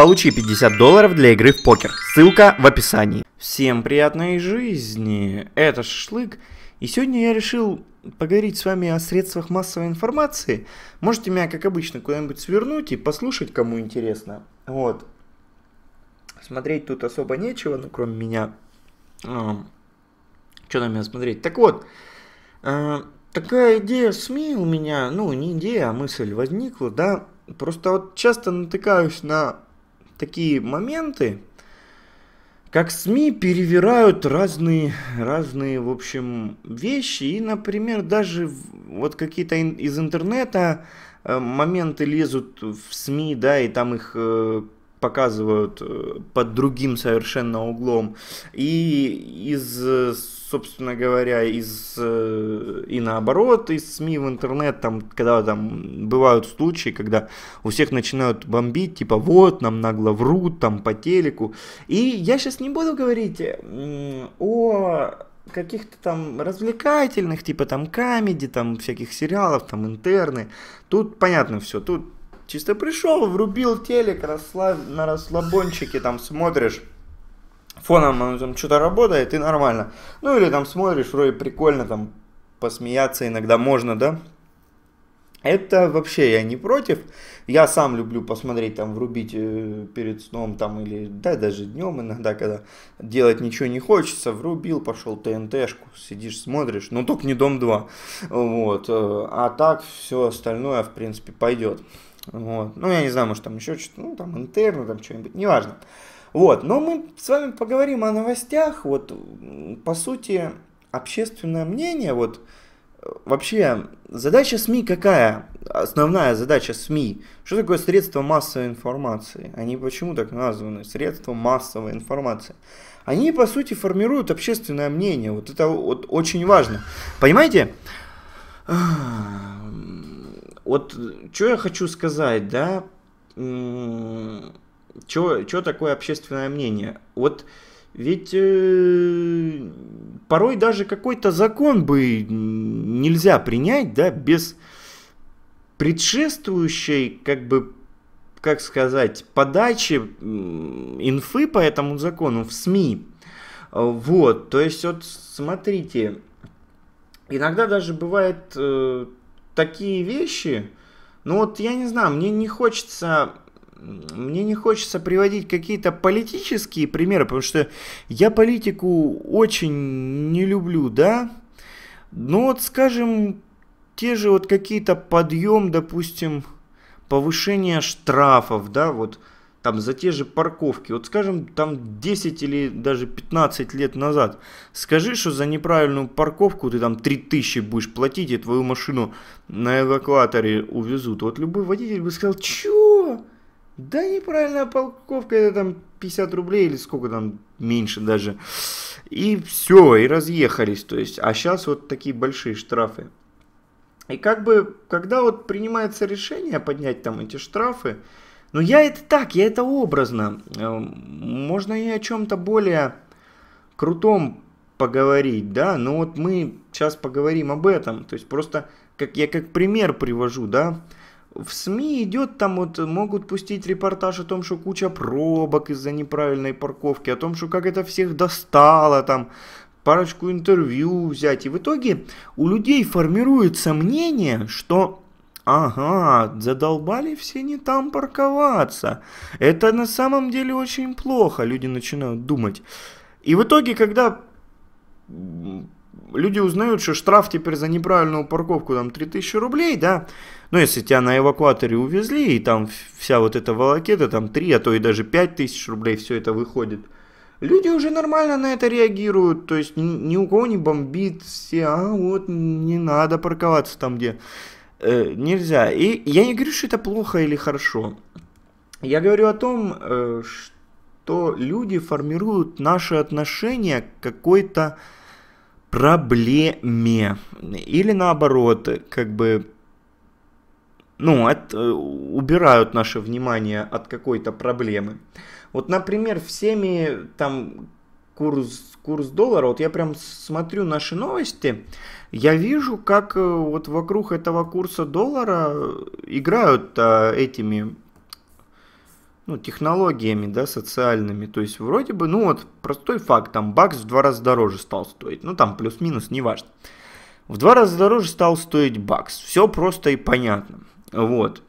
Получи 50 долларов для игры в покер. Ссылка в описании. Всем приятной жизни. Это Шашлык. И сегодня я решил поговорить с вами о средствах массовой информации. Можете меня, как обычно, куда-нибудь свернуть и послушать, кому интересно. Вот. Смотреть тут особо нечего, ну, кроме меня. А, что на меня смотреть? Так вот, а, такая идея СМИ у меня, ну, не идея, а мысль возникла, да. Просто вот часто натыкаюсь на такие моменты, как СМИ перевирают разные, разные, в общем, вещи. И, например, даже вот какие-то из интернета э, моменты лезут в СМИ, да, и там их э, показывают э, под другим совершенно углом. И из, собственно говоря, из э, и наоборот, из СМИ в интернет, там, когда там бывают случаи, когда у всех начинают бомбить, типа, вот, нам нагло врут, там, по телеку. И я сейчас не буду говорить о каких-то там развлекательных, типа там камеди, там всяких сериалов, там интерны. Тут понятно все, тут Чисто пришел, врубил телек, расслаб... на расслабончике там смотришь, фоном он там что-то работает и нормально. Ну или там смотришь, вроде прикольно, там посмеяться иногда можно, да? Это вообще я не против. Я сам люблю посмотреть, там, врубить э, перед сном, там, или, да, даже днем иногда, когда делать ничего не хочется, врубил, пошел ТНТшку, сидишь, смотришь, но только не Дом 2, вот, э, а так все остальное, в принципе, пойдет. Вот. Ну, я не знаю, может, там еще что-то, ну, там, интерны, там, что-нибудь, неважно. Вот, но мы с вами поговорим о новостях, вот, по сути, общественное мнение, вот, вообще, задача СМИ какая? Основная задача СМИ. Что такое средство массовой информации? Они почему так названы? Средства массовой информации. Они, по сути, формируют общественное мнение. Вот это вот очень важно. Понимаете? вот что я хочу сказать, да, что такое общественное мнение? Вот ведь э, порой даже какой-то закон бы нельзя принять, да, без предшествующей, как бы, как сказать, подачи инфы по этому закону в СМИ. Вот, то есть вот смотрите, иногда даже бывает э, такие вещи, ну вот я не знаю, мне не хочется мне не хочется приводить какие-то политические примеры, потому что я политику очень не люблю, да. Ну вот, скажем, те же вот какие-то подъем, допустим, повышение штрафов, да, вот там за те же парковки, вот скажем, там 10 или даже 15 лет назад, скажи, что за неправильную парковку ты там 3000 будешь платить, и твою машину на эвакуаторе увезут. Вот любой водитель бы сказал, чё? Да неправильная парковка, это там 50 рублей или сколько там, меньше даже. И все, и разъехались, то есть, а сейчас вот такие большие штрафы. И как бы, когда вот принимается решение поднять там эти штрафы, но я это так, я это образно. Эм, можно и о чем-то более крутом поговорить, да, но вот мы сейчас поговорим об этом. То есть просто, как я как пример привожу, да, в СМИ идет там вот, могут пустить репортаж о том, что куча пробок из-за неправильной парковки, о том, что как это всех достало, там, парочку интервью взять. И в итоге у людей формируется мнение, что Ага, задолбали все не там парковаться. Это на самом деле очень плохо, люди начинают думать. И в итоге, когда люди узнают, что штраф теперь за неправильную парковку там 3000 рублей, да, ну если тебя на эвакуаторе увезли, и там вся вот эта волокета, там 3, а то и даже 5000 рублей все это выходит, люди уже нормально на это реагируют, то есть ни, у кого не бомбит, все, а вот не надо парковаться там, где э, нельзя. И я не говорю, что это плохо или хорошо. Я говорю о том, э, что люди формируют наши отношения к какой-то проблеме. Или наоборот, как бы ну, от, э, убирают наше внимание от какой-то проблемы. Вот, например, всеми там курс, курс доллара, вот я прям смотрю наши новости, я вижу, как э, вот вокруг этого курса доллара играют а, этими, ну, технологиями, да, социальными. То есть вроде бы, ну вот простой факт, там бакс в два раза дороже стал стоить. Ну там плюс-минус, неважно. В два раза дороже стал стоить бакс. Все просто и понятно. Вот.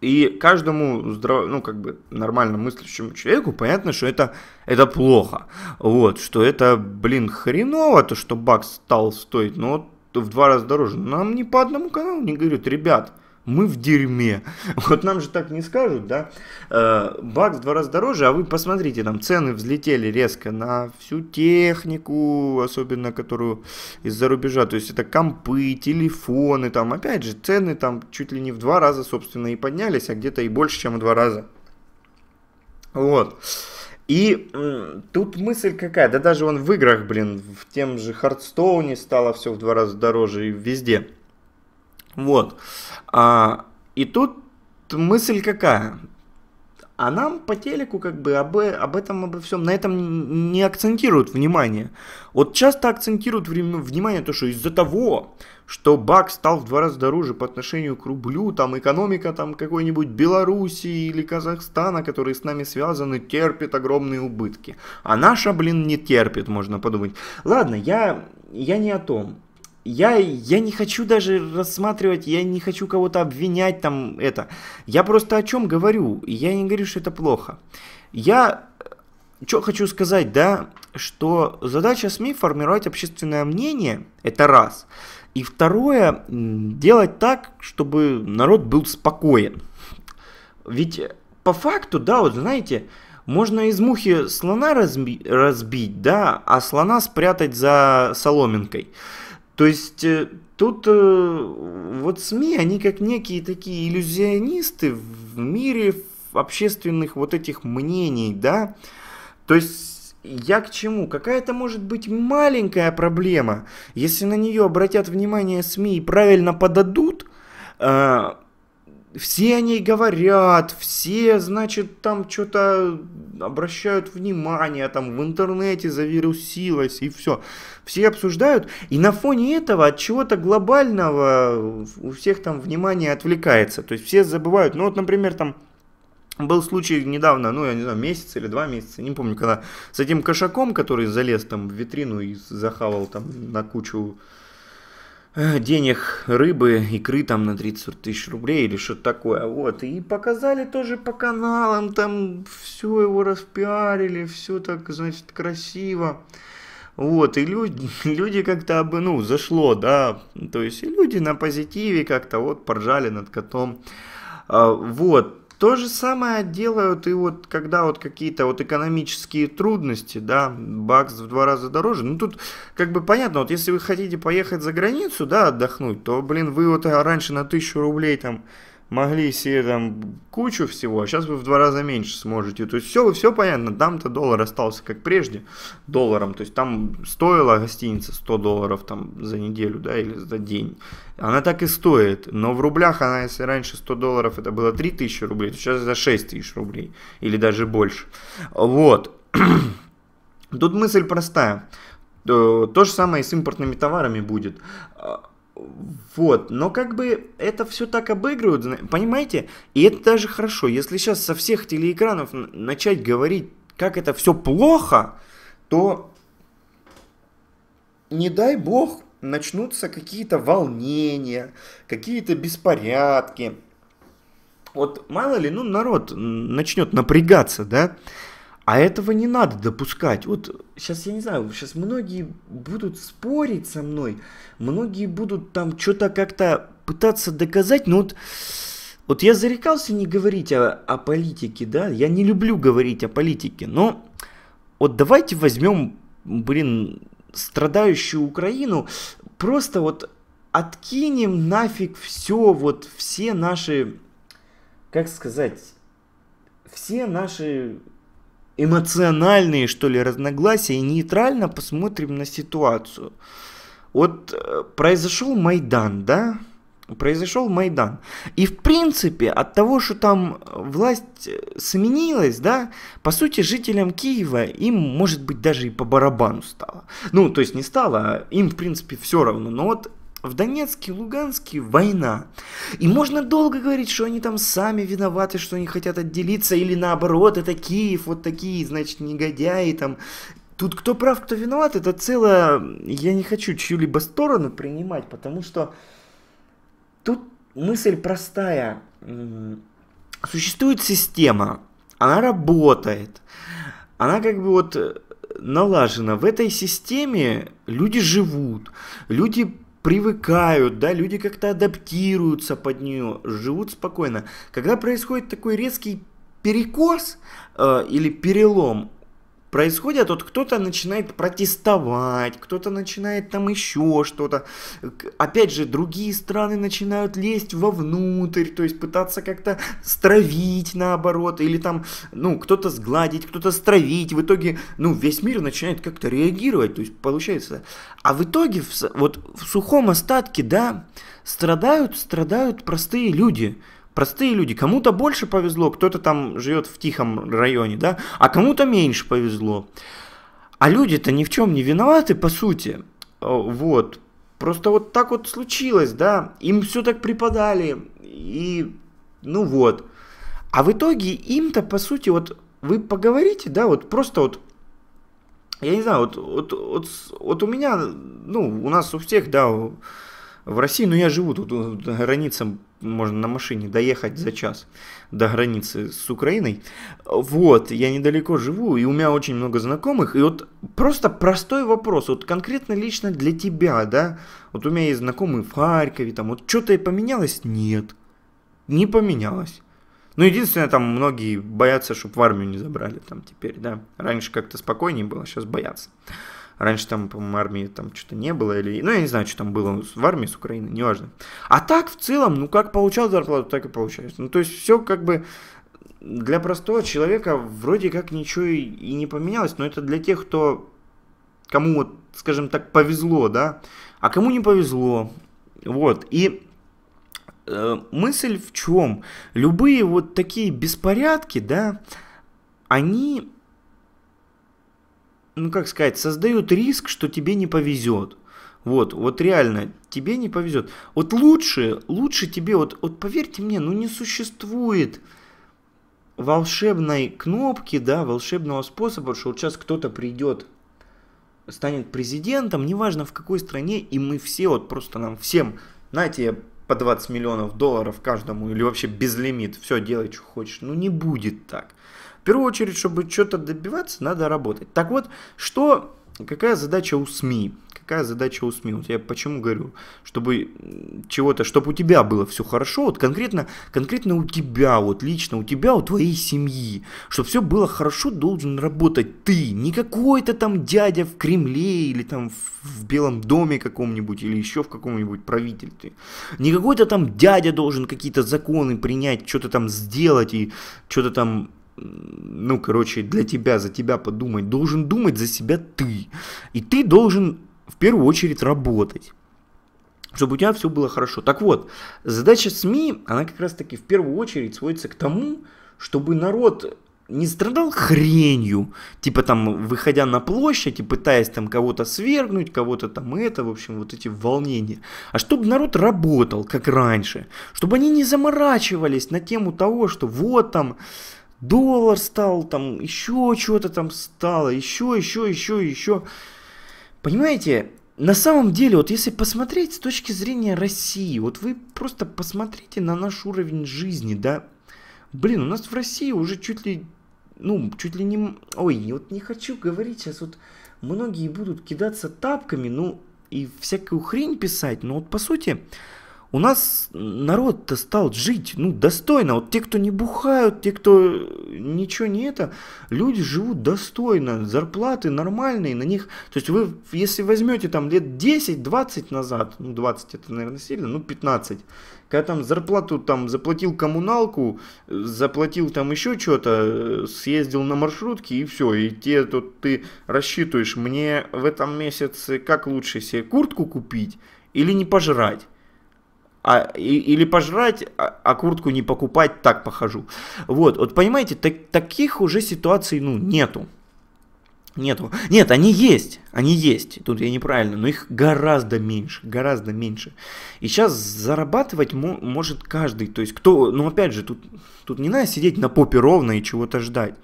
И каждому здрав... ну, как бы нормально мыслящему человеку понятно, что это, это плохо. Вот, что это, блин, хреново, то, что бакс стал стоить, но в два раза дороже. Нам ни по одному каналу не говорят, ребят, мы в дерьме. Вот нам же так не скажут, да? Э, бакс в два раза дороже, а вы посмотрите, там цены взлетели резко на всю технику, особенно которую из-за рубежа. То есть это компы, телефоны, там опять же цены там чуть ли не в два раза, собственно, и поднялись, а где-то и больше, чем в два раза. Вот. И тут мысль какая, да даже он в играх, блин, в тем же Хардстоуне стало все в два раза дороже и везде. Вот. А, и тут мысль какая? А нам по телеку как бы об, об этом, обо всем, на этом не акцентируют внимание. Вот часто акцентируют внимание то, что из-за того, что бак стал в два раза дороже по отношению к рублю, там экономика там какой-нибудь Белоруссии или Казахстана, которые с нами связаны, терпит огромные убытки. А наша, блин, не терпит, можно подумать. Ладно, я, я не о том я, я не хочу даже рассматривать, я не хочу кого-то обвинять там это. Я просто о чем говорю, я не говорю, что это плохо. Я что хочу сказать, да, что задача СМИ формировать общественное мнение, это раз. И второе, делать так, чтобы народ был спокоен. Ведь по факту, да, вот знаете, можно из мухи слона разби- разбить, да, а слона спрятать за соломинкой. То есть э, тут э, вот СМИ, они как некие такие иллюзионисты в мире общественных вот этих мнений, да. То есть я к чему? Какая-то может быть маленькая проблема, если на нее обратят внимание СМИ и правильно подадут, э, все о ней говорят, все, значит, там что-то обращают внимание, там в интернете завирусилось и все. Все обсуждают, и на фоне этого от чего-то глобального у всех там внимание отвлекается. То есть все забывают, ну вот, например, там был случай недавно, ну, я не знаю, месяц или два месяца, не помню, когда с этим кошаком, который залез там в витрину и захавал там на кучу Э, денег рыбы, икры там на 30 тысяч рублей или что-то такое. Вот. И показали тоже по каналам, там все его распиарили, все так, значит, красиво. Вот, и люди, люди как-то, ну, зашло, да, то есть и люди на позитиве как-то вот поржали над котом. А, вот, то же самое делают и вот когда вот какие-то вот экономические трудности, да, бакс в два раза дороже. Ну тут как бы понятно, вот если вы хотите поехать за границу, да, отдохнуть, то, блин, вы вот раньше на тысячу рублей там могли себе там кучу всего, а сейчас вы в два раза меньше сможете. То есть все, все понятно, там-то доллар остался как прежде долларом, то есть там стоила гостиница 100 долларов там за неделю, да, или за день. Она так и стоит, но в рублях она, если раньше 100 долларов это было 3000 рублей, то сейчас это 6000 рублей, или даже больше. Вот. Тут мысль простая. То же самое и с импортными товарами будет вот, но как бы это все так обыгрывают, понимаете? И это даже хорошо. Если сейчас со всех телеэкранов начать говорить, как это все плохо, то не дай бог начнутся какие-то волнения, какие-то беспорядки. Вот мало ли, ну народ начнет напрягаться, да? А этого не надо допускать. Вот сейчас, я не знаю, сейчас многие будут спорить со мной, многие будут там что-то как-то пытаться доказать, но вот, вот я зарекался не говорить о, о политике, да, я не люблю говорить о политике, но вот давайте возьмем, блин, страдающую Украину, просто вот откинем нафиг все, вот все наши, как сказать, все наши эмоциональные, что ли, разногласия и нейтрально посмотрим на ситуацию. Вот э, произошел Майдан, да? Произошел Майдан. И в принципе от того, что там власть э, сменилась, да, по сути жителям Киева им, может быть, даже и по барабану стало. Ну, то есть не стало, а им в принципе все равно. Но вот в Донецке, Луганске война. И можно долго говорить, что они там сами виноваты, что они хотят отделиться, или наоборот, это Киев, вот такие, значит, негодяи там. Тут кто прав, кто виноват, это целое... Я не хочу чью-либо сторону принимать, потому что тут мысль простая. Существует система, она работает, она как бы вот налажена. В этой системе люди живут, люди привыкают, да, люди как-то адаптируются под нее, живут спокойно. Когда происходит такой резкий перекос э, или перелом, происходит, вот кто-то начинает протестовать, кто-то начинает там еще что-то. Опять же, другие страны начинают лезть вовнутрь, то есть пытаться как-то стравить наоборот, или там, ну, кто-то сгладить, кто-то стравить. В итоге, ну, весь мир начинает как-то реагировать, то есть получается. А в итоге, вот в сухом остатке, да, страдают, страдают простые люди – Простые люди, кому-то больше повезло, кто-то там живет в тихом районе, да, а кому-то меньше повезло. А люди-то ни в чем не виноваты, по сути. Вот. Просто вот так вот случилось, да. Им все так преподали. И, ну вот. А в итоге им-то, по сути, вот вы поговорите, да, вот просто вот я не знаю, вот, вот, вот, вот у меня, ну, у нас у всех, да, в России, но я живу тут, граница можно на машине доехать за час до границы с Украиной. Вот, я недалеко живу, и у меня очень много знакомых. И вот просто простой вопрос, вот конкретно лично для тебя, да, вот у меня есть знакомые в Харькове, там, вот что-то и поменялось? Нет, не поменялось. Ну, единственное, там многие боятся, чтобы в армию не забрали там теперь, да. Раньше как-то спокойнее было, сейчас боятся. Раньше там, по-моему, армии там что-то не было, или, ну, я не знаю, что там было в армии с Украины, неважно. А так, в целом, ну, как получал зарплату, так и получаешь. Ну, то есть, все как бы для простого человека вроде как ничего и, и не поменялось, но это для тех, кто, кому, вот, скажем так, повезло, да, а кому не повезло. Вот, и э, мысль в чем? Любые вот такие беспорядки, да, они ну как сказать, создают риск, что тебе не повезет. Вот, вот реально, тебе не повезет. Вот лучше, лучше тебе, вот, вот поверьте мне, ну не существует волшебной кнопки, да, волшебного способа, что вот сейчас кто-то придет, станет президентом, неважно в какой стране, и мы все, вот просто нам всем, знаете, по 20 миллионов долларов каждому, или вообще без лимит, все, делай, что хочешь. Ну не будет так первую очередь, чтобы что-то добиваться, надо работать. Так вот, что, какая задача у СМИ? Какая задача у СМИ? Вот я почему говорю, чтобы чего-то, чтобы у тебя было все хорошо, вот конкретно, конкретно у тебя, вот лично у тебя, у твоей семьи, чтобы все было хорошо, должен работать ты, не какой-то там дядя в Кремле или там в Белом доме каком-нибудь или еще в каком-нибудь правительстве. Не какой-то там дядя должен какие-то законы принять, что-то там сделать и что-то там ну, короче, для тебя, за тебя подумать, должен думать за себя ты. И ты должен в первую очередь работать чтобы у тебя все было хорошо. Так вот, задача СМИ, она как раз таки в первую очередь сводится к тому, чтобы народ не страдал хренью, типа там, выходя на площадь и пытаясь там кого-то свергнуть, кого-то там это, в общем, вот эти волнения, а чтобы народ работал, как раньше, чтобы они не заморачивались на тему того, что вот там, доллар стал, там еще что-то там стало, еще, еще, еще, еще. Понимаете, на самом деле, вот если посмотреть с точки зрения России, вот вы просто посмотрите на наш уровень жизни, да, блин, у нас в России уже чуть ли, ну, чуть ли не, ой, вот не хочу говорить сейчас, вот многие будут кидаться тапками, ну, и всякую хрень писать, но вот по сути, у нас народ-то стал жить, ну, достойно. Вот те, кто не бухают, те, кто ничего не это, люди живут достойно, зарплаты нормальные на них. То есть вы, если возьмете там лет 10-20 назад, ну, 20 это, наверное, сильно, ну, 15, когда там зарплату там заплатил коммуналку, заплатил там еще что-то, съездил на маршрутке и все, и те тут ты рассчитываешь, мне в этом месяце как лучше себе куртку купить или не пожрать а, и, или пожрать, а, а куртку не покупать, так похожу. Вот, вот понимаете, так, таких уже ситуаций, ну, нету. Нету. Нет, они есть, они есть. Тут я неправильно, но их гораздо меньше, гораздо меньше. И сейчас зарабатывать мо- может каждый. То есть кто, ну опять же, тут, тут не надо сидеть на попе ровно и чего-то ждать.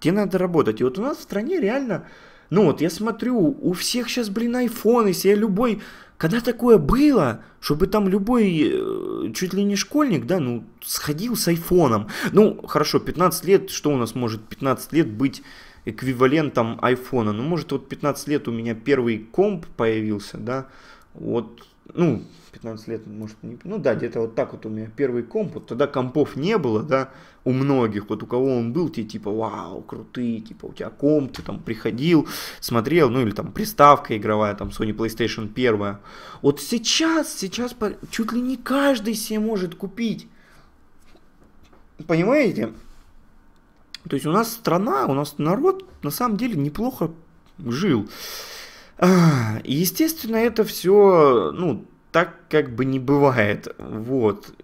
Тебе надо работать. И вот у нас в стране реально, ну вот я смотрю, у всех сейчас, блин, айфоны, себе любой... Когда такое было, чтобы там любой, э, чуть ли не школьник, да, ну, сходил с айфоном. Ну, хорошо, 15 лет, что у нас может 15 лет быть эквивалентом айфона. Ну, может, вот 15 лет у меня первый комп появился, да, вот, ну, 15 лет, может, не, ну да, где-то вот так вот у меня первый комп, вот тогда компов не было, да, у многих, вот у кого он был, те типа, вау, крутые, типа, у тебя комп, ты там приходил, смотрел, ну или там приставка игровая, там Sony PlayStation 1. Вот сейчас, сейчас чуть ли не каждый себе может купить. Понимаете? То есть у нас страна, у нас народ на самом деле неплохо жил. И, естественно, это все, ну, так как бы не бывает. Вот.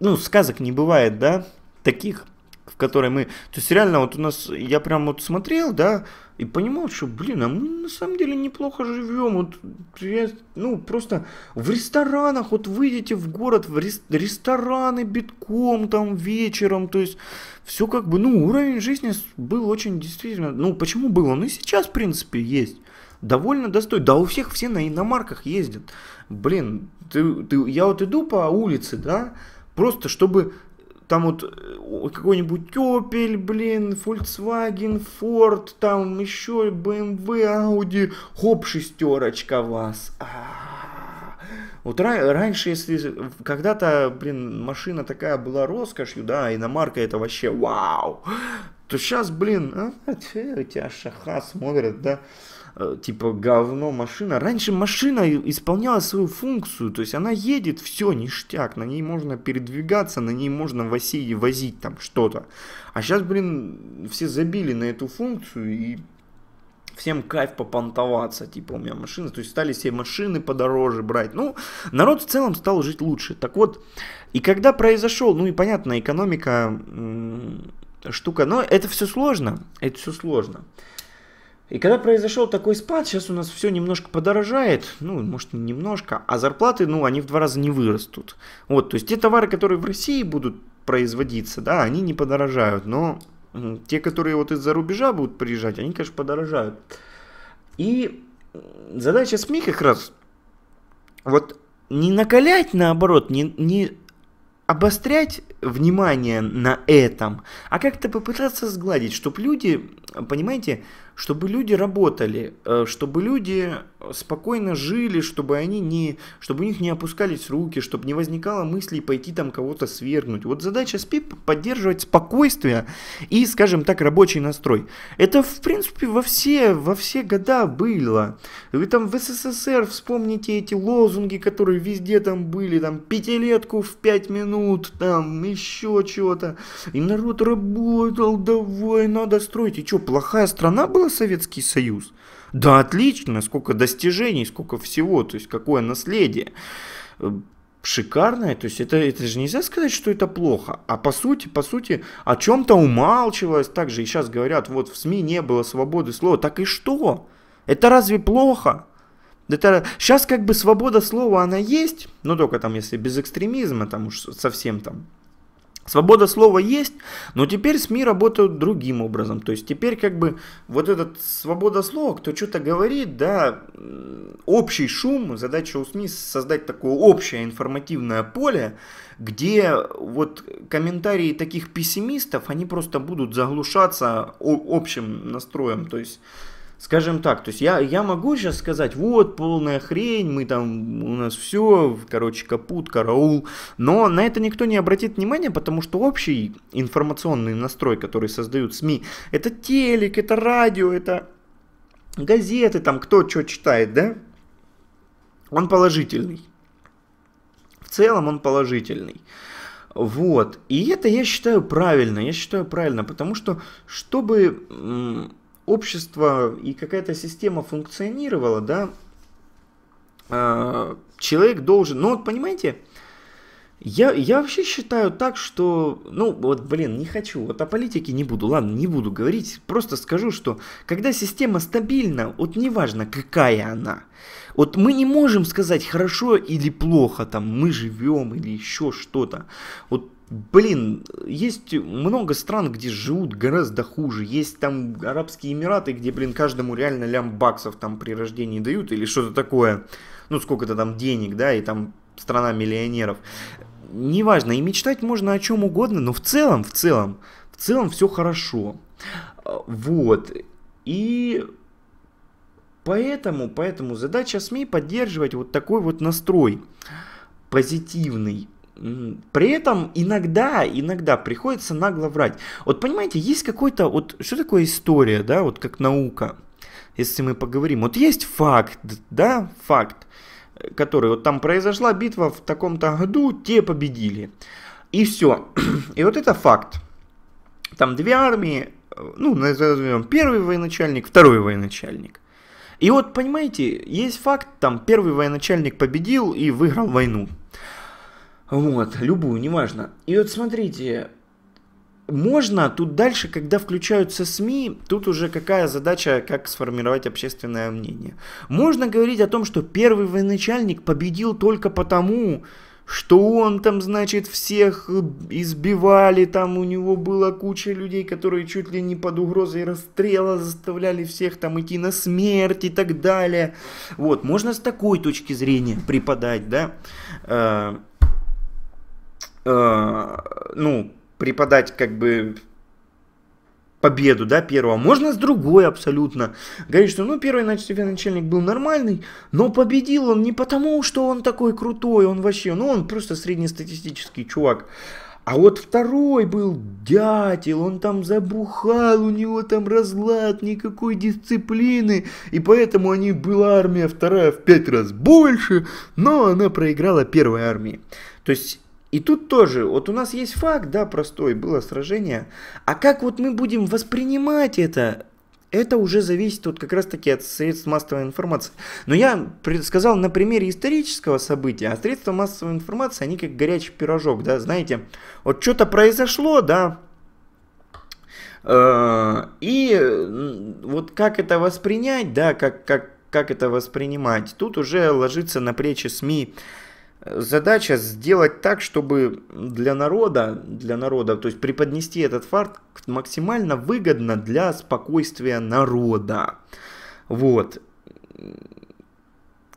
Ну, сказок не бывает, да, таких, в которые мы... То есть реально вот у нас, я прям вот смотрел, да, и понимал, что, блин, а мы на самом деле неплохо живем. Вот, ну, просто в ресторанах, вот выйдете в город, в рестораны битком там вечером, то есть все как бы, ну, уровень жизни был очень действительно, ну, почему был? Он и сейчас, в принципе, есть. Довольно достойный. Да у всех все на иномарках ездят. Блин, ты, ты, я вот иду по улице, да, просто чтобы там вот э, какой-нибудь Opel, блин, Volkswagen, Ford, там еще BMW, Audi, хоп, шестерочка вас. А-а-а. Вот раньше, если когда-то, блин, машина такая была роскошью, да, иномарка это вообще вау, то сейчас, блин, а, у тебя шаха смотрят, да, типа говно машина. Раньше машина исполняла свою функцию, то есть она едет, все, ништяк, на ней можно передвигаться, на ней можно возить, возить там что-то. А сейчас, блин, все забили на эту функцию и всем кайф попонтоваться, типа у меня машина, то есть стали себе машины подороже брать. Ну, народ в целом стал жить лучше. Так вот, и когда произошел, ну и понятно, экономика штука, но это все сложно, это все сложно. И когда произошел такой спад, сейчас у нас все немножко подорожает, ну, может, не немножко, а зарплаты, ну, они в два раза не вырастут. Вот, то есть те товары, которые в России будут производиться, да, они не подорожают, но те, которые вот из-за рубежа будут приезжать, они, конечно, подорожают. И задача СМИ как раз вот не накалять, наоборот, не, не обострять внимание на этом, а как-то попытаться сгладить, чтобы люди, понимаете, чтобы люди работали, э, чтобы люди спокойно жили, чтобы они не, чтобы у них не опускались руки, чтобы не возникало мыслей пойти там кого-то свергнуть. Вот задача СПИП поддерживать спокойствие и, скажем так, рабочий настрой. Это, в принципе, во все, во все года было. Вы там в СССР вспомните эти лозунги, которые везде там были, там пятилетку в пять минут, там еще чего-то. И народ работал, давай, надо строить. И что, плохая страна была Советский Союз. Да, отлично, сколько достижений, сколько всего, то есть какое наследие. Шикарное, то есть это, это же нельзя сказать, что это плохо. А по сути, по сути, о чем-то умалчивалось. Также и сейчас говорят, вот в СМИ не было свободы слова. Так и что? Это разве плохо? Это, сейчас как бы свобода слова, она есть, но только там, если без экстремизма, там уж совсем там Свобода слова есть, но теперь СМИ работают другим образом. То есть теперь как бы вот этот свобода слова, кто что-то говорит, да, общий шум, задача у СМИ создать такое общее информативное поле, где вот комментарии таких пессимистов, они просто будут заглушаться общим настроем. То есть скажем так, то есть я, я могу сейчас сказать, вот полная хрень, мы там, у нас все, короче, капут, караул, но на это никто не обратит внимания, потому что общий информационный настрой, который создают СМИ, это телек, это радио, это газеты, там кто что читает, да, он положительный. В целом он положительный. Вот. И это я считаю правильно. Я считаю правильно, потому что чтобы общество и какая-то система функционировала, да, а, человек должен, ну вот понимаете, Я, я вообще считаю так, что, ну вот, блин, не хочу, вот о политике не буду, ладно, не буду говорить, просто скажу, что когда система стабильна, вот неважно какая она, вот мы не можем сказать хорошо или плохо, там, мы живем или еще что-то, вот Блин, есть много стран, где живут гораздо хуже. Есть там Арабские Эмираты, где, блин, каждому реально лям баксов там при рождении дают или что-то такое. Ну, сколько-то там денег, да, и там страна миллионеров неважно, и мечтать можно о чем угодно, но в целом, в целом, в целом все хорошо. Вот. И поэтому, поэтому задача СМИ поддерживать вот такой вот настрой позитивный. При этом иногда, иногда приходится нагло врать. Вот понимаете, есть какой-то, вот что такое история, да, вот как наука, если мы поговорим. Вот есть факт, да, факт который вот там произошла битва в таком-то году, те победили. И все. И вот это факт. Там две армии, ну, назовем первый военачальник, второй военачальник. И вот, понимаете, есть факт, там первый военачальник победил и выиграл войну. Вот, любую, неважно. И вот смотрите, можно тут дальше, когда включаются СМИ, тут уже какая задача, как сформировать общественное мнение. Можно говорить о том, что первый военачальник победил только потому, что он там, значит, всех избивали, там у него была куча людей, которые чуть ли не под угрозой расстрела заставляли всех там идти на смерть и так далее. Вот, можно с такой точки зрения преподать, да, э, ну, преподать как бы победу, да, первого. Можно с другой абсолютно. Говорить, что, ну, первый начальник был нормальный, но победил он не потому, что он такой крутой, он вообще, ну, он просто среднестатистический чувак. А вот второй был дятел, он там забухал, у него там разлад, никакой дисциплины, и поэтому они была армия вторая в пять раз больше, но она проиграла первой армии. То есть и тут тоже, вот у нас есть факт, да, простой, было сражение, а как вот мы будем воспринимать это, это уже зависит вот как раз таки от средств массовой информации. Но я сказал на примере исторического события, а средства массовой информации, они как горячий пирожок, да, знаете, вот что-то произошло, да, э, и вот как это воспринять, да, как, как, как это воспринимать, тут уже ложится на плечи СМИ задача сделать так, чтобы для народа, для народа, то есть преподнести этот факт максимально выгодно для спокойствия народа. Вот.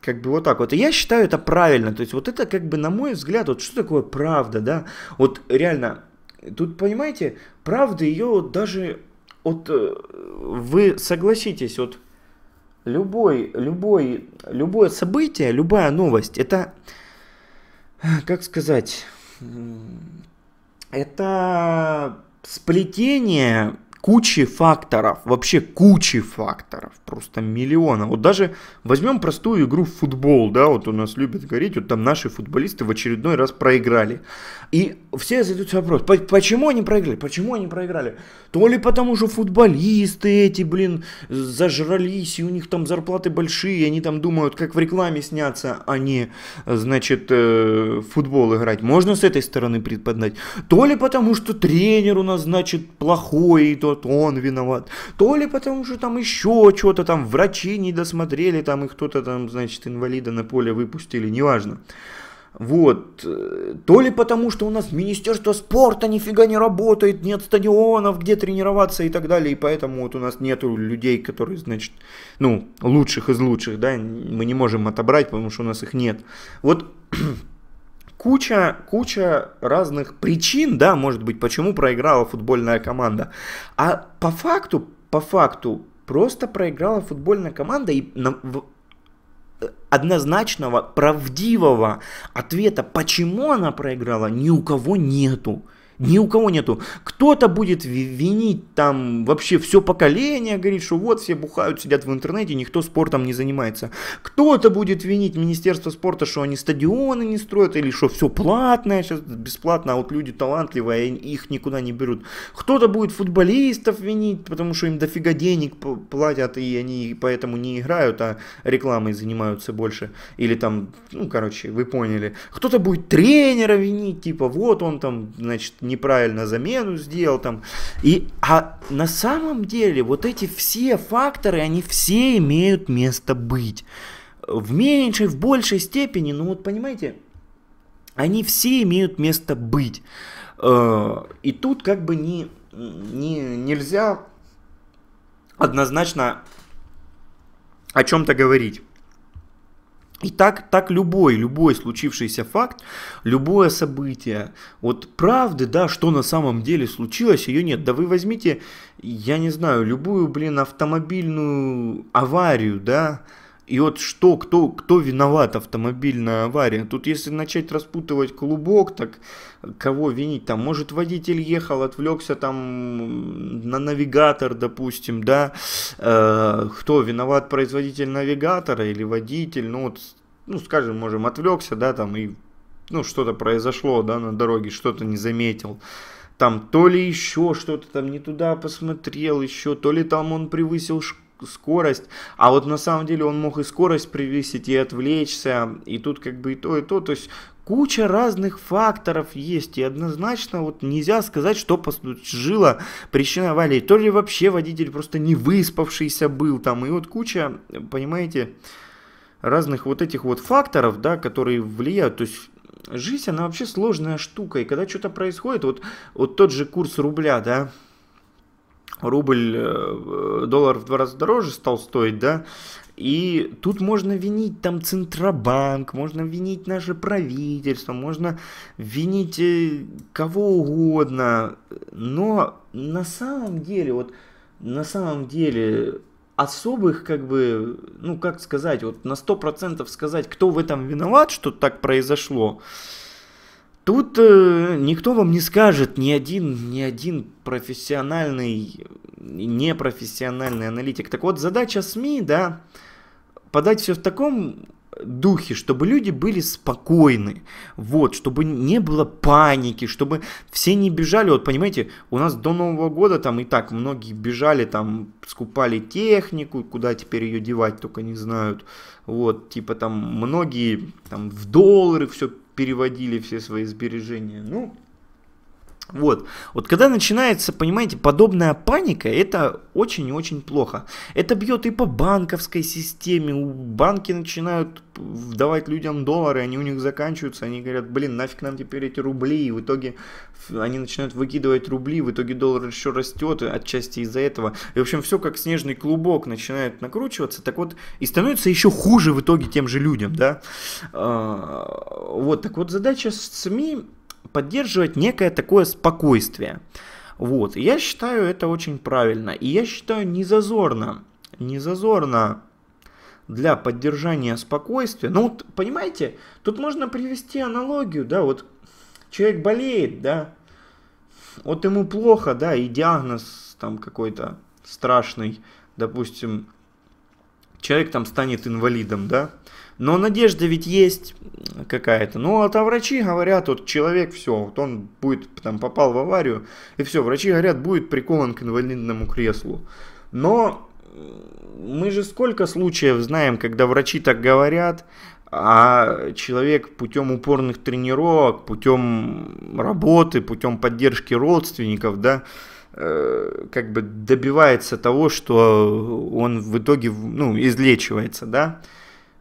Как бы вот так вот. И я считаю это правильно. То есть вот это как бы, на мой взгляд, вот что такое правда, да? Вот реально, тут понимаете, правда ее даже, вот э, вы согласитесь, вот любой, любой, любое событие, любая новость, это как сказать, это сплетение кучи факторов, вообще кучи факторов, просто миллиона. Вот даже возьмем простую игру в футбол, да, вот у нас любят говорить, вот там наши футболисты в очередной раз проиграли. И все задаются вопрос, почему они проиграли, почему они проиграли? То ли потому, что футболисты эти, блин, зажрались, и у них там зарплаты большие, они там думают, как в рекламе сняться, а не, значит, э, футбол играть. Можно с этой стороны преподнать. То ли потому, что тренер у нас, значит, плохой, и то вот он виноват, то ли потому что там еще что-то там врачи не досмотрели, там и кто-то там, значит, инвалида на поле выпустили, неважно. Вот. То ли потому, что у нас Министерство спорта нифига не работает, нет стадионов, где тренироваться и так далее, и поэтому вот у нас нету людей, которые, значит, ну, лучших из лучших, да, мы не можем отобрать, потому что у нас их нет. Вот куча, куча разных причин, да, может быть, почему проиграла футбольная команда. А по факту, по факту, просто проиграла футбольная команда и на, в, однозначного, правдивого ответа, почему она проиграла, ни у кого нету. Ни у кого нету. Кто-то будет винить там вообще все поколение, говорит, что вот все бухают, сидят в интернете, никто спортом не занимается. Кто-то будет винить Министерство спорта, что они стадионы не строят, или что все платное, сейчас бесплатно, а вот люди талантливые, их никуда не берут. Кто-то будет футболистов винить, потому что им дофига денег платят, и они поэтому не играют, а рекламой занимаются больше. Или там, ну, короче, вы поняли. Кто-то будет тренера винить, типа, вот он там, значит, неправильно замену сделал там. И, а на самом деле вот эти все факторы, они все имеют место быть. В меньшей, в большей степени, ну вот понимаете, они все имеют место быть. Э, и тут как бы не, не, нельзя однозначно о чем-то говорить. И так, так любой, любой случившийся факт, любое событие, вот правды, да, что на самом деле случилось, ее нет. Да вы возьмите, я не знаю, любую, блин, автомобильную аварию, да, и вот что, кто, кто виноват автомобильная авария? Тут если начать распутывать клубок, так кого винить? Там, может, водитель ехал, отвлекся там на навигатор, допустим, да? Э, кто виноват, производитель навигатора или водитель? Ну, вот, ну, скажем, можем, отвлекся, да, там, и, ну, что-то произошло, да, на дороге, что-то не заметил там то ли еще что-то там не туда посмотрел еще, то ли там он превысил скорость, а вот на самом деле он мог и скорость превысить, и отвлечься, и тут как бы и то, и то, то есть куча разных факторов есть, и однозначно вот нельзя сказать, что послужило причиной аварии, то ли вообще водитель просто не выспавшийся был там, и вот куча, понимаете, разных вот этих вот факторов, да, которые влияют, то есть жизнь, она вообще сложная штука, и когда что-то происходит, вот, вот тот же курс рубля, да, рубль, э, доллар в два раза дороже стал стоить, да, и тут можно винить там Центробанк, можно винить наше правительство, можно винить э, кого угодно, но на самом деле, вот на самом деле особых, как бы, ну как сказать, вот на сто процентов сказать, кто в этом виноват, что так произошло, Тут э, никто вам не скажет, ни один, ни один профессиональный, непрофессиональный аналитик. Так вот, задача СМИ, да, подать все в таком духе, чтобы люди были спокойны, вот, чтобы не было паники, чтобы все не бежали, вот понимаете, у нас до Нового года там и так многие бежали, там скупали технику, куда теперь ее девать, только не знают, вот, типа там многие там в доллары все переводили все свои сбережения. Ну, вот. Вот когда начинается, понимаете, подобная паника, это очень и очень плохо. Это бьет и по банковской системе. Банки начинают давать людям доллары, они у них заканчиваются, они говорят, блин, нафиг нам теперь эти рубли, и в итоге они начинают выкидывать рубли, в итоге доллар еще растет отчасти из-за этого. И, в общем, все как снежный клубок начинает накручиваться, так вот, и становится еще хуже в итоге тем же людям, да. А, вот, так вот, задача СМИ поддерживать некое такое спокойствие. Вот, я считаю это очень правильно. И я считаю не зазорно, не зазорно для поддержания спокойствия. Ну, вот, понимаете, тут можно привести аналогию, да, вот человек болеет, да, вот ему плохо, да, и диагноз там какой-то страшный, допустим, человек там станет инвалидом, да, но надежда ведь есть какая-то. Ну, а врачи говорят, вот человек, все, вот он будет, там, попал в аварию, и все, врачи говорят, будет прикован к инвалидному креслу. Но мы же сколько случаев знаем, когда врачи так говорят, а человек путем упорных тренировок, путем работы, путем поддержки родственников, да, э, как бы добивается того, что он в итоге, ну, излечивается, да.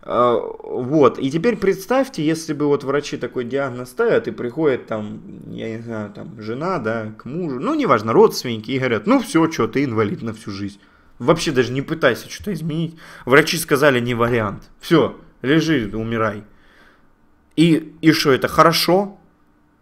А, вот, и теперь представьте, если бы вот врачи такой диагноз ставят, и приходит там, я не знаю, там жена, да, к мужу, ну, неважно, родственники, и говорят, ну, все, что, ты инвалид на всю жизнь. Вообще даже не пытайся что-то изменить. Врачи сказали, не вариант. Все, лежи, умирай. И, и что, это хорошо?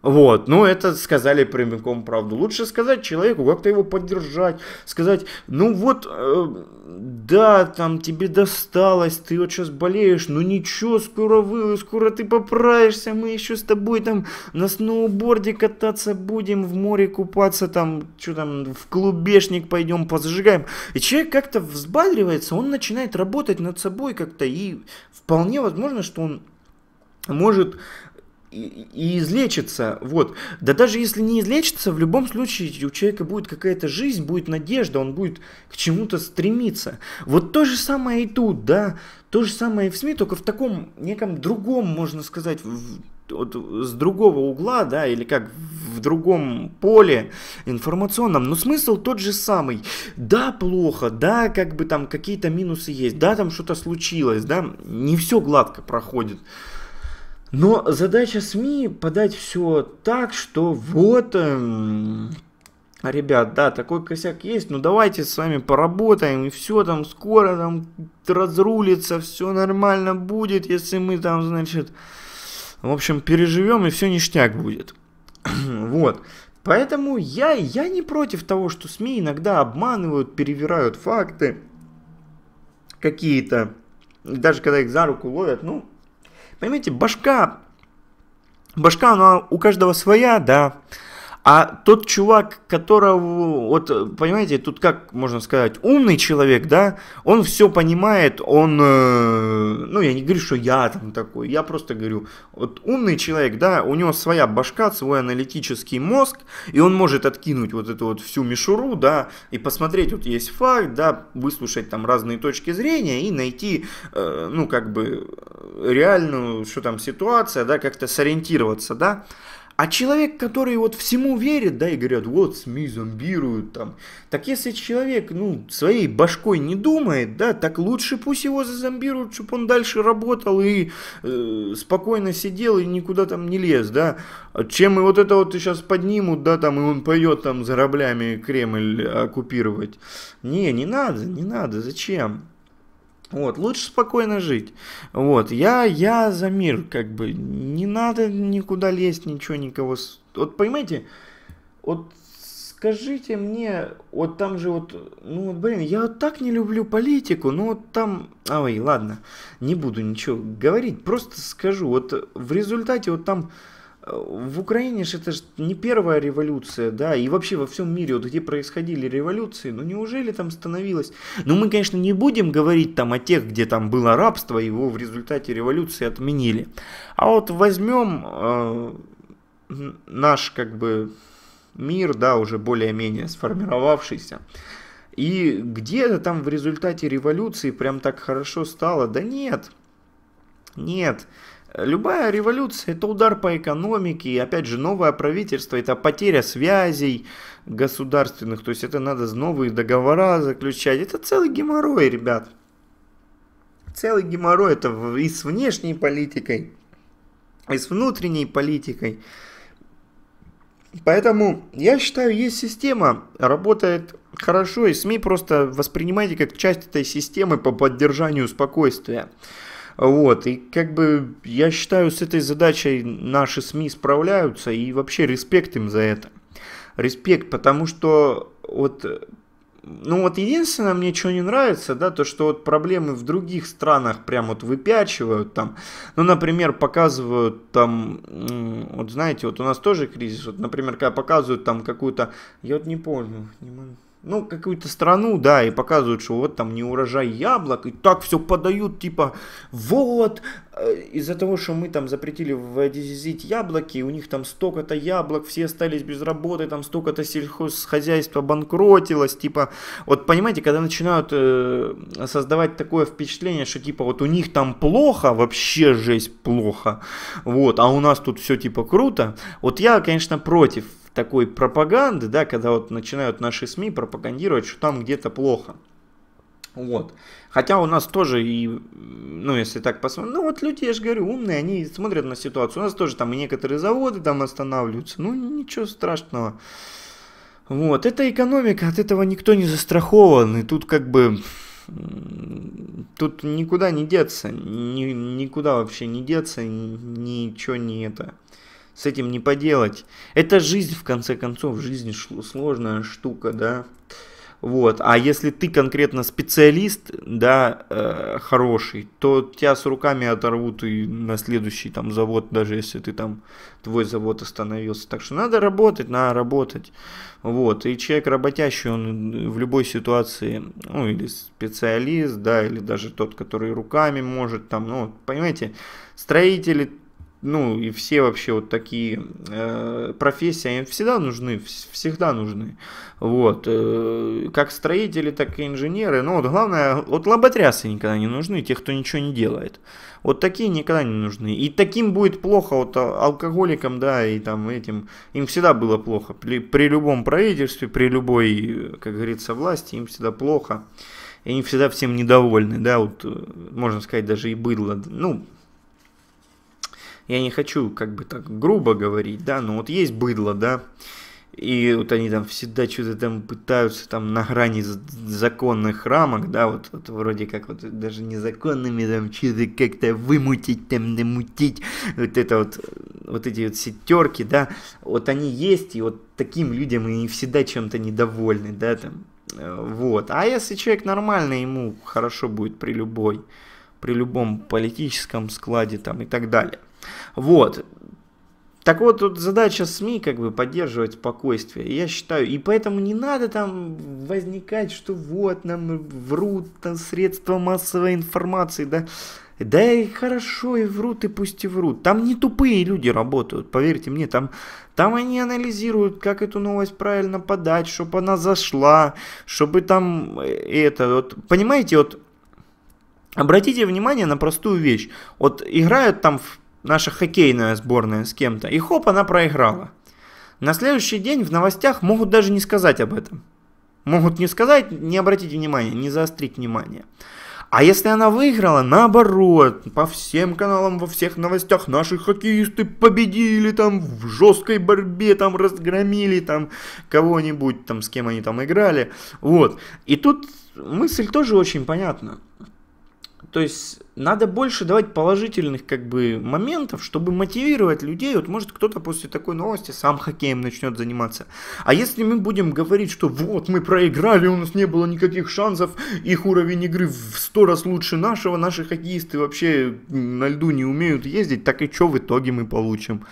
Вот, ну это сказали прямиком правду. Лучше сказать человеку, как-то его поддержать, сказать, ну вот, э, да, там тебе досталось, ты вот сейчас болеешь, ну ничего, скоро вы, скоро ты поправишься, мы еще с тобой там на сноуборде кататься будем, в море купаться, там, что там, в клубешник пойдем, позажигаем. И человек как-то взбадривается, он начинает работать над собой как-то, и вполне возможно, что он может и, и излечится, вот. Да даже если не излечится, в любом случае у человека будет какая-то жизнь, будет надежда, он будет к чему-то стремиться. Вот то же самое и тут, да, то же самое и в СМИ, только в таком неком другом, можно сказать, в, вот, с другого угла, да, или как в другом поле информационном, но смысл тот же самый. Да, плохо, да, как бы там какие-то минусы есть, да, там что-то случилось, да, не все гладко проходит. Но задача СМИ подать все так, что вот, эм, ребят, да, такой косяк есть, но давайте с вами поработаем, и все там скоро там разрулится, все нормально будет, если мы там, значит, в общем, переживем, и все ништяк будет. вот. Поэтому я, я не против того, что СМИ иногда обманывают, перевирают факты какие-то, даже когда их за руку ловят, ну, Понимаете, башка, башка, она у каждого своя, да. А тот чувак, которого, вот, понимаете, тут как можно сказать, умный человек, да, он все понимает, он, э, ну, я не говорю, что я там такой, я просто говорю, вот умный человек, да, у него своя башка, свой аналитический мозг, и он может откинуть вот эту вот всю мишуру, да, и посмотреть, вот есть факт, да, выслушать там разные точки зрения и найти, э, ну, как бы, реальную, что там, ситуация, да, как-то сориентироваться, да, а человек, который вот всему верит, да, и говорят, вот СМИ зомбируют там. Так если человек, ну, своей башкой не думает, да, так лучше пусть его зазомбируют, чтобы он дальше работал и э, спокойно сидел и никуда там не лез, да. Чем и вот это вот сейчас поднимут, да, там, и он пойдет там за раблями Кремль оккупировать. Не, не надо, не надо, зачем? Вот, лучше спокойно жить. Вот, я, я за мир, как бы, не надо никуда лезть, ничего, никого. Вот, понимаете, вот скажите мне, вот там же вот, ну вот, блин, я вот так не люблю политику, ну вот там, ой, ладно, не буду ничего говорить, просто скажу, вот в результате вот там в Украине же это же не первая революция, да, и вообще во всем мире, вот где происходили революции, ну неужели там становилось... Ну мы, конечно, не будем говорить там о тех, где там было рабство, его в результате революции отменили. А вот возьмем э, наш как бы мир, да, уже более-менее сформировавшийся, и где-то там в результате революции прям так хорошо стало, да нет, нет, Любая революция – это удар по экономике, и опять же новое правительство – это потеря связей государственных, то есть это надо новые договора заключать. Это целый геморрой, ребят. Целый геморрой, это и с внешней политикой, и с внутренней политикой. Поэтому я считаю, есть система, работает хорошо, и СМИ просто воспринимайте как часть этой системы по поддержанию спокойствия. Вот, и как бы я считаю, с этой задачей наши СМИ справляются, и вообще респект им за это. Респект, потому что вот ну вот единственное мне что не нравится, да, то что вот проблемы в других странах прям вот выпячивают там, ну, например, показывают там, вот знаете, вот у нас тоже кризис, вот, например, когда показывают там какую-то, я вот не помню, не могу, ну, какую-то страну, да, и показывают, что вот там не урожай яблок, и так все подают, типа, вот, э, из-за того, что мы там запретили ввозить яблоки, у них там столько-то яблок, все остались без работы, там столько-то сельхозхозяйство банкротилось, типа, вот понимаете, когда начинают э, создавать такое впечатление, что типа вот у них там плохо, вообще жесть плохо, вот, а у нас тут все типа круто, вот я, конечно, против такой пропаганды, да, когда вот начинают наши СМИ пропагандировать, что там где-то плохо. Вот. Хотя у нас тоже и, ну, если так посмотреть, ну, вот люди, я же говорю, умные, они смотрят на ситуацию. У нас тоже там и некоторые заводы там останавливаются. Ну, ничего страшного. Вот. Это экономика, от этого никто не застрахован. И тут как бы, тут никуда не деться. Ни, никуда вообще не деться, ничего не это с этим не поделать. Это жизнь, в конце концов, жизнь сложная штука, да. Вот. А если ты конкретно специалист, да, э, хороший, то тебя с руками оторвут и на следующий там завод, даже если ты там, твой завод остановился. Так что надо работать, надо работать. Вот. И человек работящий, он в любой ситуации, ну, или специалист, да, или даже тот, который руками может там, ну, понимаете, строители ну и все вообще вот такие э, профессии, они всегда нужны, всегда нужны. Вот, э, как строители, так и инженеры. Ну вот главное, вот лоботрясы никогда не нужны, те, кто ничего не делает. Вот такие никогда не нужны. И таким будет плохо вот а, алкоголикам, да, и там этим, им всегда было плохо. При, при любом правительстве, при любой, как говорится, власти, им всегда плохо. И они всегда всем недовольны, да, вот, э, можно сказать, даже и быдло. Ну, я не хочу как бы так грубо говорить, да, но вот есть быдло, да, и вот они там всегда что-то там пытаются там на грани законных рамок, да, вот, вот вроде как вот даже незаконными там что-то как-то вымутить, там намутить, вот это вот, вот эти вот сетерки, да, вот они есть, и вот таким людям они всегда чем-то недовольны, да, там, э, вот. А если человек нормальный, ему хорошо будет при любой, при любом политическом складе там и так далее. Вот. Так вот, тут задача СМИ как бы поддерживать спокойствие. Я считаю, и поэтому не надо там возникать, что вот нам врут там средства массовой информации, да. Да и хорошо, и врут, и пусть и врут. Там не тупые люди работают, поверьте мне. Там, там они анализируют, как эту новость правильно подать, чтобы она зашла, чтобы там э, это, вот, понимаете, вот Обратите внимание на простую вещь. Вот играют там в наша хоккейная сборная с кем-то, и хоп, она проиграла. На следующий день в новостях могут даже не сказать об этом. Могут не сказать, не обратить внимания, не заострить внимание. А если она выиграла, наоборот, по всем каналам, во всех новостях наши хоккеисты победили там в жесткой борьбе, там разгромили там кого-нибудь, там с кем они там играли. Вот. И тут мысль тоже очень понятна. То есть надо больше давать положительных как бы моментов, чтобы мотивировать людей. Вот может кто-то после такой новости сам хоккеем начнет заниматься. А если мы будем говорить, что вот мы проиграли, у нас не было никаких шансов, их уровень игры в сто раз лучше нашего, наши хоккеисты вообще на льду не умеют ездить, так и что в итоге мы получим?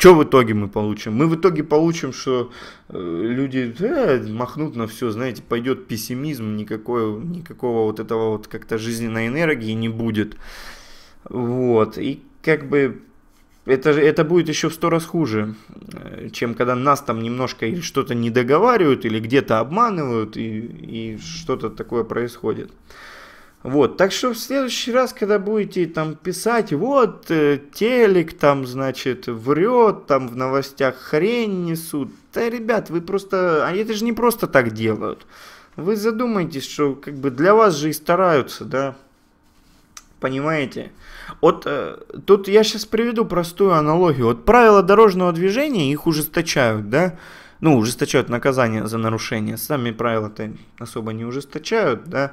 Что в итоге мы получим? Мы в итоге получим, что э, люди э, махнут на все, знаете, пойдет пессимизм, никакой, никакого вот этого вот как-то жизненной энергии не будет. Вот, и как бы это, это будет еще в сто раз хуже, э, чем когда нас там немножко или что-то не договаривают, или где-то обманывают, и, и что-то такое происходит. Вот, так что в следующий раз, когда будете там писать, вот, э, телек там, значит, врет, там в новостях хрень несут, да, ребят, вы просто, а это же не просто так делают. Вы задумайтесь, что как бы для вас же и стараются, да, понимаете? Вот э, тут я сейчас приведу простую аналогию. Вот правила дорожного движения, их ужесточают, да, ну, ужесточают наказание за нарушение. Сами правила-то особо не ужесточают, да.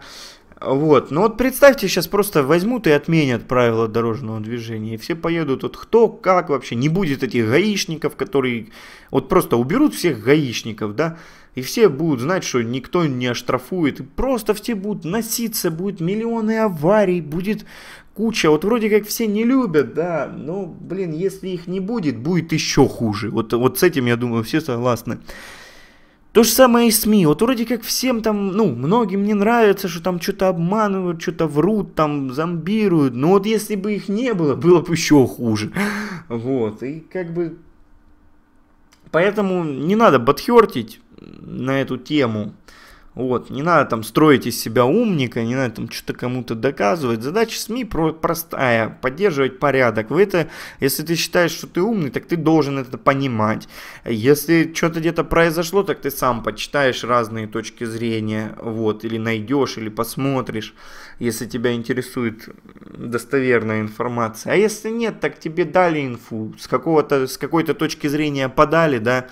Вот, ну вот представьте, сейчас просто возьмут и отменят правила дорожного движения, и все поедут, вот кто, как вообще, не будет этих гаишников, которые, вот просто уберут всех гаишников, да, и все будут знать, что никто не оштрафует, и просто все будут носиться, будет миллионы аварий, будет куча, вот вроде как все не любят, да, но, блин, если их не будет, будет еще хуже, вот, вот с этим, я думаю, все согласны. То же самое и СМИ. Вот вроде как всем там, ну, многим не нравится, что там что-то обманывают, что-то врут, там зомбируют. Но вот если бы их не было, было бы еще хуже. Вот. И как бы... Поэтому не надо подхертить на эту тему. Вот, не надо там строить из себя умника, не надо там что-то кому-то доказывать. Задача СМИ про простая, поддерживать порядок. Вы это, если ты считаешь, что ты умный, так ты должен это понимать. Если что-то где-то произошло, так ты сам почитаешь разные точки зрения, вот, или найдешь, или посмотришь, если тебя интересует достоверная информация. А если нет, так тебе дали инфу, с какого-то, с какой-то точки зрения подали, да,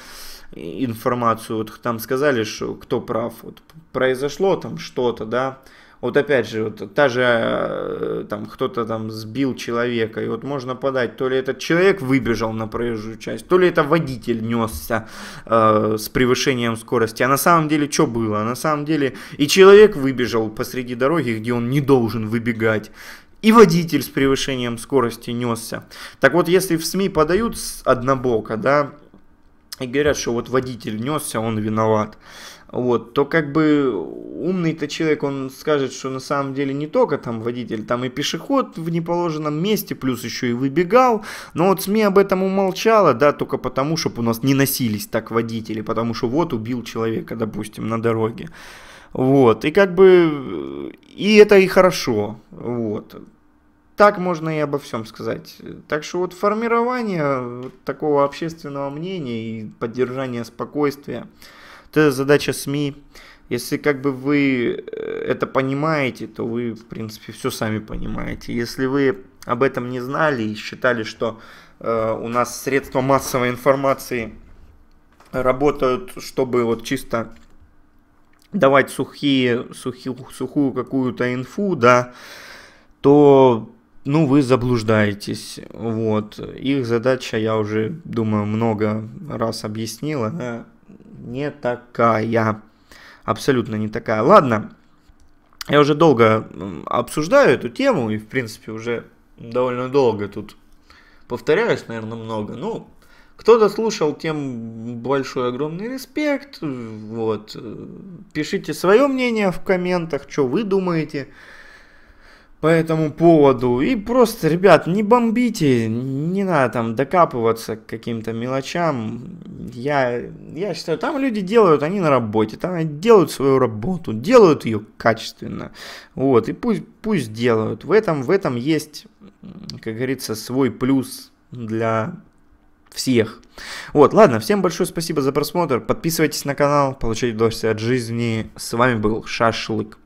информацию, вот там сказали, что кто прав, вот произошло там что-то, да, Вот опять же, вот та же, э, там, кто-то там сбил человека, и вот можно подать, то ли этот человек выбежал на проезжую часть, то ли это водитель несся э, с превышением скорости. А на самом деле, что было? На самом деле и человек выбежал посреди дороги, где он не должен выбегать и водитель с превышением скорости несся. Так вот, если в СМИ подают с однобока, да, и говорят, что вот водитель несся, он виноват, вот, то как бы умный-то человек, он скажет, что на самом деле не только там водитель, там и пешеход в неположенном месте, плюс еще и выбегал, но вот СМИ об этом умолчало, да, только потому, чтобы у нас не носились так водители, потому что вот убил человека, допустим, на дороге. Вот, и как бы, и это и хорошо, вот. Так можно и обо всем сказать. Так что вот формирование такого общественного мнения и поддержание спокойствия, это задача СМИ. Если как бы вы э, это понимаете, то вы, в принципе, все сами понимаете. Если вы об этом не знали и считали, что э, у нас средства массовой информации работают, чтобы вот чисто давать сухие, сухие, сухую какую-то инфу, да, то, ну, вы заблуждаетесь, вот. Их задача, я уже, думаю, много раз объяснила, да, не такая, абсолютно не такая. Ладно, я уже долго обсуждаю эту тему и, в принципе, уже довольно долго тут повторяюсь, наверное, много, ну, кто-то слушал, тем большой огромный респект. Вот. Пишите свое мнение в комментах, что вы думаете по этому поводу. И просто, ребят, не бомбите, не надо там докапываться к каким-то мелочам. Я, я считаю, там люди делают, они на работе, там делают свою работу, делают ее качественно. Вот, и пусть, пусть делают. В этом, в этом есть, как говорится, свой плюс для всех. Вот, ладно, всем большое спасибо за просмотр. Подписывайтесь на канал, получайте удовольствие от жизни. С вами был Шашлык.